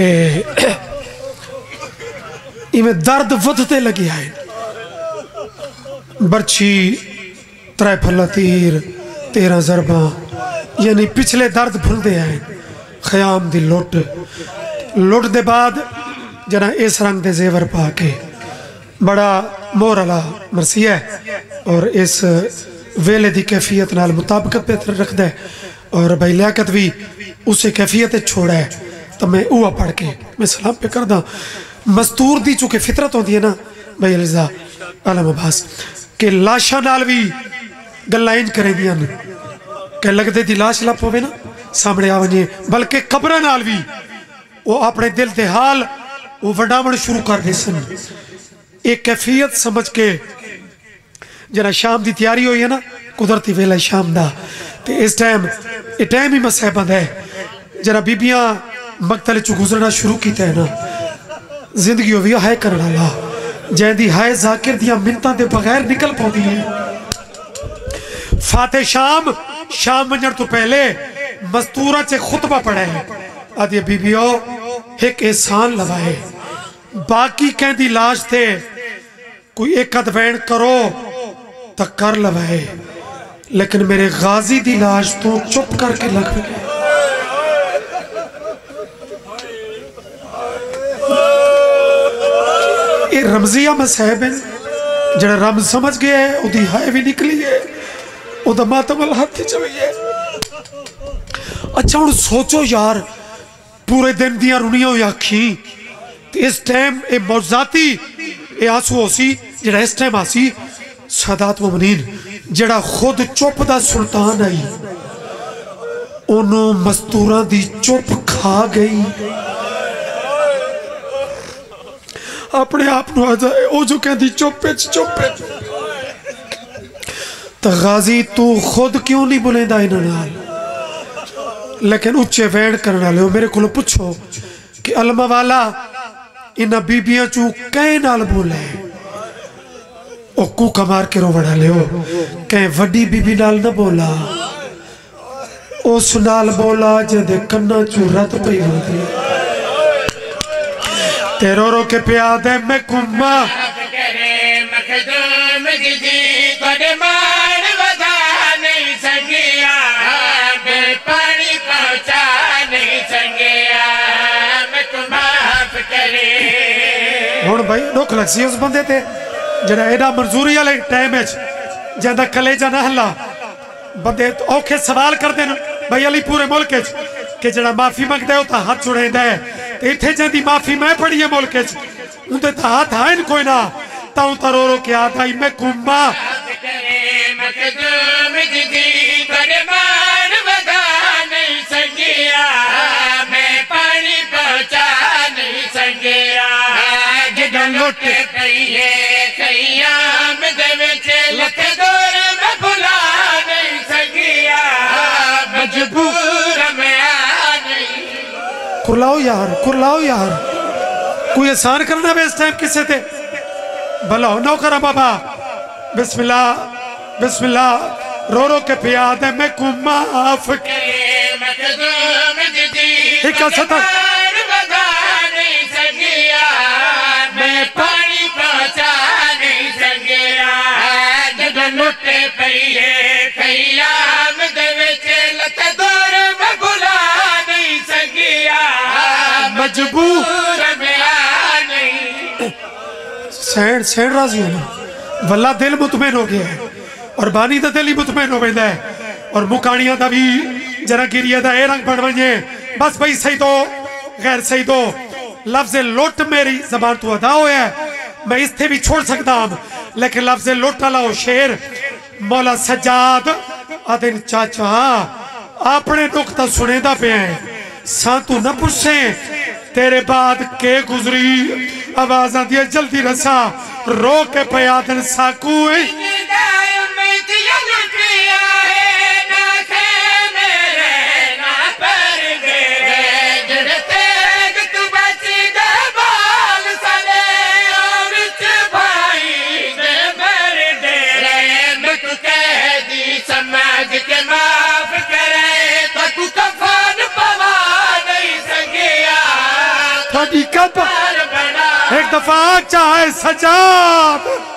ते इवें दर्द वधते लगे आए। बर्छी त्रै फला तीर तेरह जरबा, यानी पिछले दर्द भुलते आए। खयाम दी लुट। लुट दे बाद जरा इस रंग दे जेवर पा के बड़ा मोर वाला मरसी है और इस वेले की कैफियत नाल मुताबिकत पे रखता है। और भाई लियाकत भी उसे कैफियत छोड़ा है। तो मैं वह पढ़ के मैं सलाम पे मस्तूर दी चूँकि फितरत होती है ना भाई अलिजा आलम अब्बास कि लाशा नाल भी गल्लां इंज करे दियाँ कि लाश लप होवे ना सामने आ वजे बल्कि कब्र नाल भी वो अपने दिल दे हाल वो वडावण शुरू कर दे सन एक कैफियत समझ के जरा शाम की तैयारी हुई है ना कुदरती वेला शाम का इस टाइम ये टाइम ही मसहबंद है जरा बीबियाँ मकतल चु गुजरना शुरू किया है ना। ज़िंदगी भी हाय करने वाला जैदी हाय जाकिर दिया के बगैर निकल पाती है। फाते शाम शाम वज़न तो पहले मस्तूरा च खुतबा पढ़े। आदि बीबियो एक एहसान लवाए। बाकी कहती लाश थे कोई एक अदवैन करो तो कर लवाए। लेकिन मेरे गाजी की लाश तो चुप करके लग गए ये रमजिया मसहब है। जरा रम समझ गया है ओदी हाय भी निकली है। ओदा मातम हाथ चली है। अच्छा हूँ सोचो यार, पूरे दिन दिया रुनिया हुई अखी इस टाइम ये मौजाती ये आँसू होसी जरा इस टाइम आसी, सदात मुमनीन, जड़ा खुद चुप का सुल्तान आई। ओनू मस्तूर की चुप खा गई। ਆਪਣੇ ਆਪ ਨੂੰ ਆ ਜਾਏ ਉਹ ਜੋ ਕਹਿੰਦੀ ਚੁੱਪ ਵਿੱਚ ਚੁੱਪ ਵਿੱਚ तो गाजी तू खुद क्यों नहीं बुलेंदा इन्होंने लेकिन उच्चे वैन करने वाले मेरे को पुछो कि अलमा वाला इन्होंने बीबियां चू कई नाल बोले ओ कूका मार के रो बड़ा लियो कहीं वड्डी बीबी नाल ना बोला उस नाल बोला जदे कन्ना चू रत पई होती ते रो रो के पिया दे मैं कुम्मा करे मखदूम दीदी तोड़े मान बधा नहीं सकिया बे पानी पहुंचा नहीं सकिया मैं तू माफ करे ਹੁਣ ਭਾਈ ਦੁੱਖ ਲੱਗੀ ਉਸ ਬੰਦੇ ਤੇ ਜਿਹੜਾ ਇਹਦਾ ਮਨਜ਼ੂਰੀ ਵਾਲੇ ਟਾਈਮ ਵਿੱਚ ਜਾਂਦਾ ਕਲੇਜਾ ਨਾ ਹੱਲਾ ਬੰਦੇ ਔਖੇ ਸਵਾਲ ਕਰਦੇ ਨੇ ਭਾਈ ਅਲੀ ਪੂਰੇ ਮੁਲਕ ਵਿੱਚ ਕਿ ਜਿਹੜਾ ਮਾਫੀ ਮੰਗਦਾ ਉਹ ਤਾਂ ਹੱਥ ਛੁੜਾਉਂਦਾ ਹੈ ਤੇ ਇੱਥੇ ਜਾਂਦੀ ਮਾਫੀ ਮੈਂ ਪੜੀ ਹੈ ਮੁਲਕ 'ਚ ਉਹਦੇ ਤਾਂ ਹੱਥ ਹਨ ਕੋਈ ਨਾ ਤਾਂ ਤਾਂ ਰੋ ਰੋ ਕੇ ਆਦਾ ਹੀ ਮੈਂ ਕੁੰਬਾ ਮਕਦੂਮ ਜਿਦੀ ਪਰਮਾਨ ਵਦਾ ਨਹੀਂ ਸੰਗਿਆ ਮੈਂ ਪਾਣੀ ਪਹੁੰਚਾ ਨਹੀਂ ਸੰਗਿਆ ਜਦੋਂ ਲੁੱਟ ਪਈ ਹੈ ਕਈਆਮ ਦੇ ਵਿੱਚ ਲੱਖ ਦੂਰ ਮੈਂ ਭੁਲਾ ਨਹੀਂ ਸੰਗਿਆ ਮਜਬੂਰ कुरलाओ यार कुरलाओ यार। कोई एहसान करना वे इस टाइम किसे थे भलाओ नौ करा बाबा। बिस्मिल्ला बिस्मिल्ला रो रो के प्याद है मैं कुमा आफ एक सतक मैं पानी पहुँचा नहीं सकिया जगन पे पड़ी है। मजबूर सैण सैण राज़ी है। वल्ला दिल मुतमिन हो गया है और बानी का दिल ही मुतमिन हो वेंदा है और मुकाणिया का भी जरा गिरिया का यह रंग बन वे बस भाई सही तो गैर सही तो। लफ्ज लुट मेरी जबान तो अदा होया मैं इतने भी छोड़ सकता हम लेकिन लफ्ज लुट वाला शेर, मौला सजाद आदिन चाचा। अपने दुख तो सुने पे है। सातू ना पुछे। तेरे बाद के गुजरी? आवाज़ आती जल्दी रसा रो के पयादन साकू थोड़ी कब? एक दफ़ा चाहे सजाद